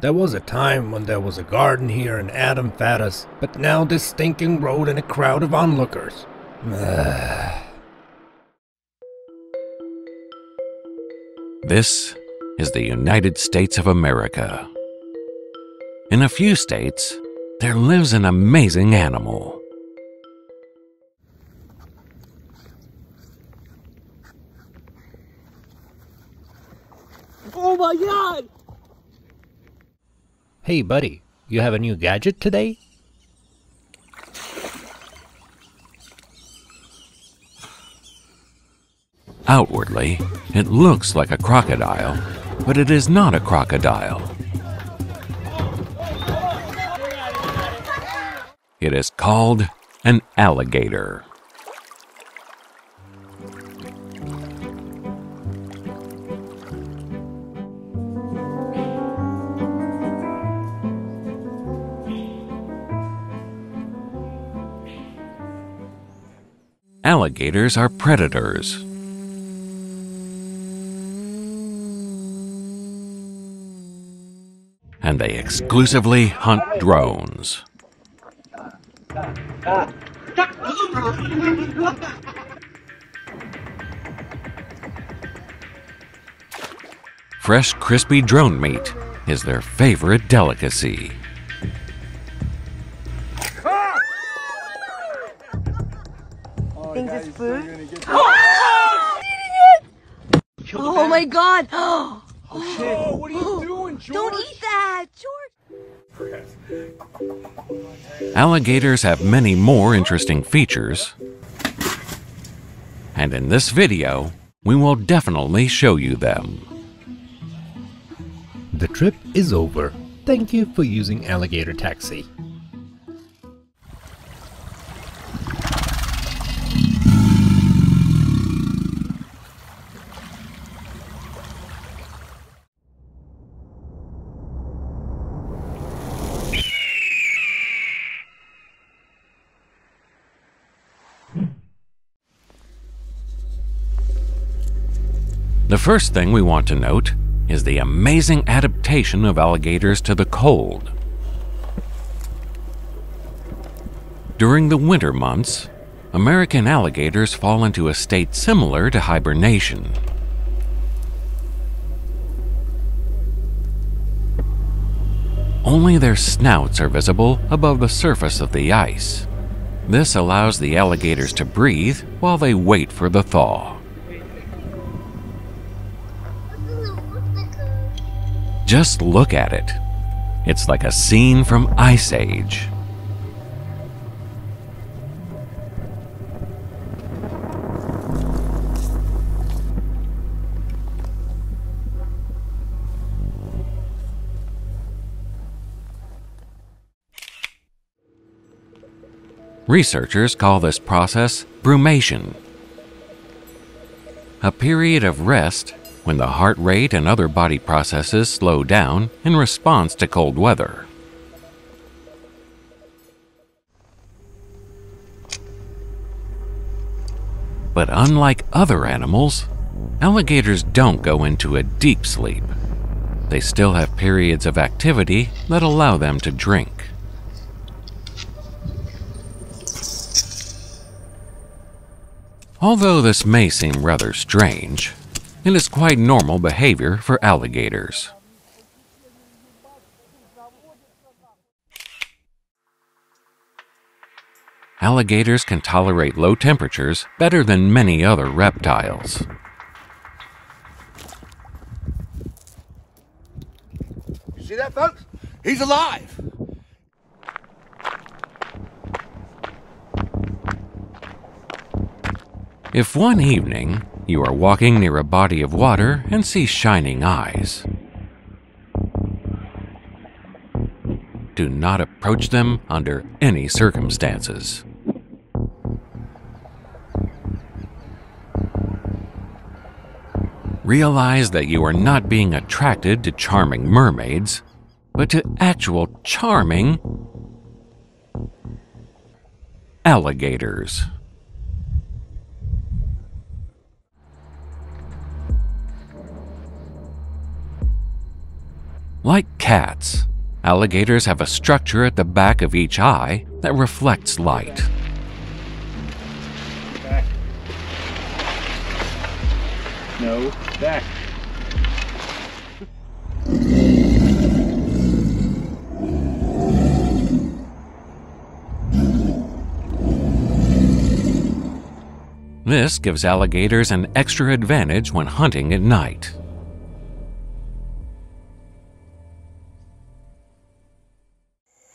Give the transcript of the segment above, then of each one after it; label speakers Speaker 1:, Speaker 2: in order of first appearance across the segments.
Speaker 1: There was a time when there was a garden here in Adam Faddis, but now this stinking road and a crowd of onlookers.
Speaker 2: This is the United States of America. In a few states, there lives an amazing animal.
Speaker 3: Oh my god!
Speaker 1: Hey, buddy, you have a new gadget today?
Speaker 2: Outwardly, it looks like a crocodile, but it is not a crocodile. It is called an alligator. Alligators are predators. And they exclusively hunt drones. Fresh, crispy drone meat is their favorite delicacy.
Speaker 4: God!
Speaker 3: Oh, what are you oh, doing, George?
Speaker 4: Don't eat that, George!
Speaker 2: Alligators have many more interesting features. And in this video, we will definitely show you them.
Speaker 1: The trip is over. Thank you for using Alligator Taxi.
Speaker 2: The first thing we want to note is the amazing adaptation of alligators to the cold. During the winter months, American alligators fall into a state similar to hibernation. Only their snouts are visible above the surface of the ice. This allows the alligators to breathe while they wait for the thaw. Just look at it. It's like a scene from Ice Age. Researchers call this process brumation, a period of rest when the heart rate and other body processes slow down in response to cold weather. But unlike other animals, alligators don't go into a deep sleep. They still have periods of activity that allow them to drink. Although this may seem rather strange, it is quite normal behavior for alligators. Alligators can tolerate low temperatures better than many other reptiles.
Speaker 3: You see that, folks? He's alive.
Speaker 2: If one evening you are walking near a body of water and see shining eyes, do not approach them under any circumstances. Realize that you are not being attracted to charming mermaids, but to actual charming alligators. Like cats, alligators have a structure at the back of each eye that reflects light.
Speaker 5: Back. No, back.
Speaker 2: This gives alligators an extra advantage when hunting at night.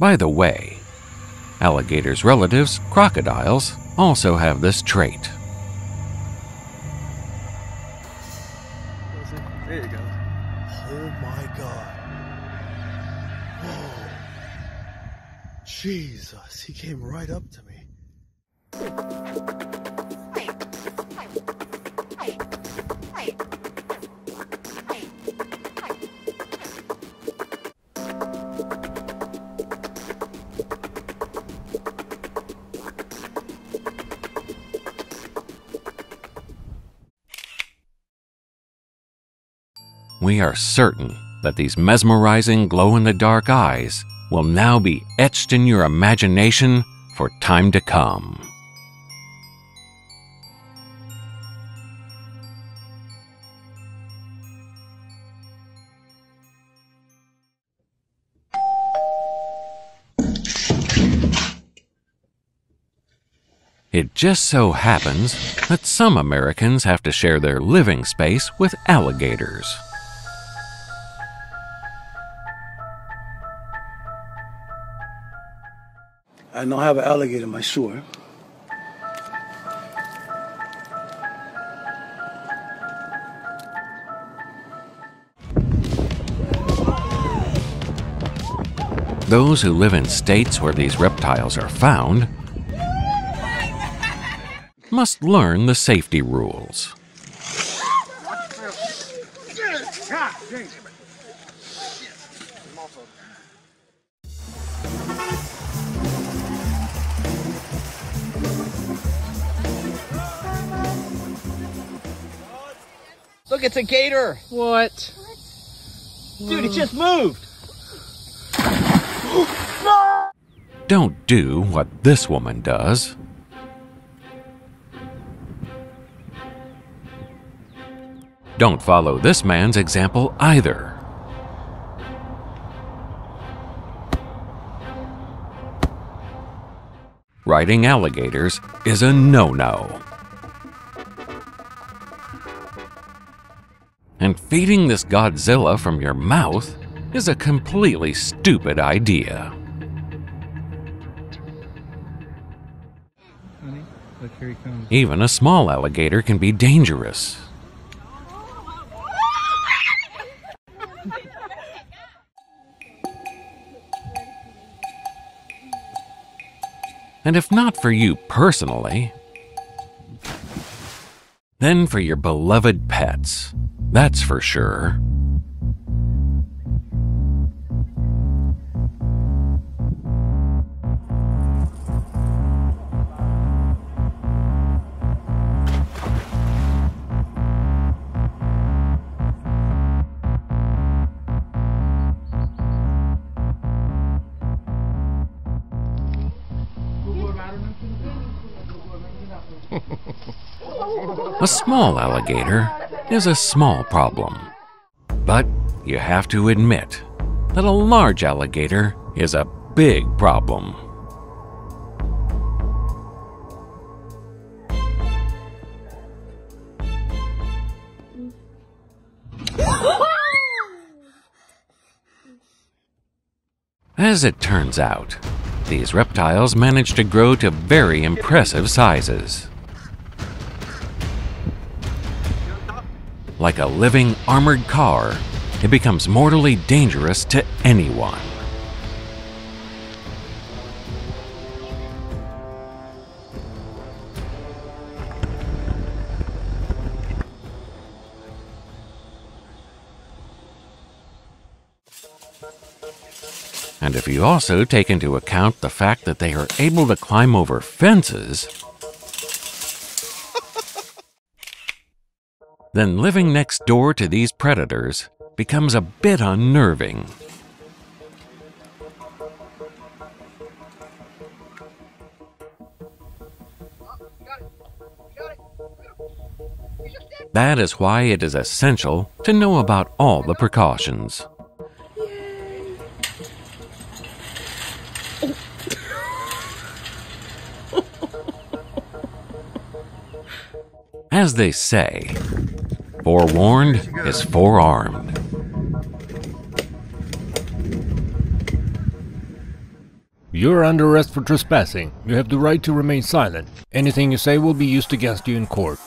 Speaker 2: By the way, alligators' relatives, crocodiles, also have this trait.
Speaker 5: There you go.
Speaker 3: Oh my God. Whoa. Jesus, he came right up to me.
Speaker 2: We are certain that these mesmerizing glow in the dark eyes will now be etched in your imagination for time to come. It just so happens that some Americans have to share their living space with alligators.
Speaker 3: I now have an alligator in my sewer.
Speaker 2: Those who live in states where these reptiles are found must learn the safety rules.
Speaker 6: Look, it's a gator.
Speaker 5: What?
Speaker 6: Dude, it just moved.
Speaker 2: Don't do what this woman does. Don't follow this man's example either. Riding alligators is a no no And feeding this Godzilla from your mouth is a completely stupid idea.
Speaker 5: Honey, look, here he comes.
Speaker 2: Even a small alligator can be dangerous. And if not for you personally, then for your beloved pets. That's for sure. A small alligator is a small problem. But you have to admit that a large alligator is a big problem. As it turns out, these reptiles manage to grow to very impressive sizes. Like a living armored car, it becomes mortally dangerous to anyone. And if you also take into account the fact that they are able to climb over fences, then living next door to these predators becomes a bit unnerving. That is why it is essential to know about all the precautions. As they say, forewarned is forearmed.
Speaker 1: You're under arrest for trespassing. You have the right to remain silent. Anything you say will be used against you in court.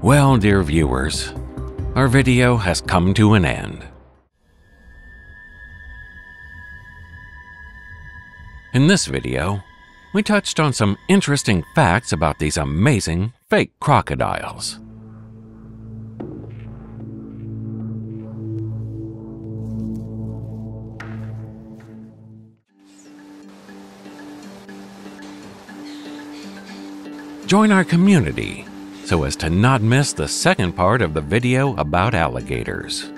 Speaker 2: Well, dear viewers, our video has come to an end. In this video, we touched on some interesting facts about these amazing fake crocodiles. Join our community so as to not miss the second part of the video about alligators.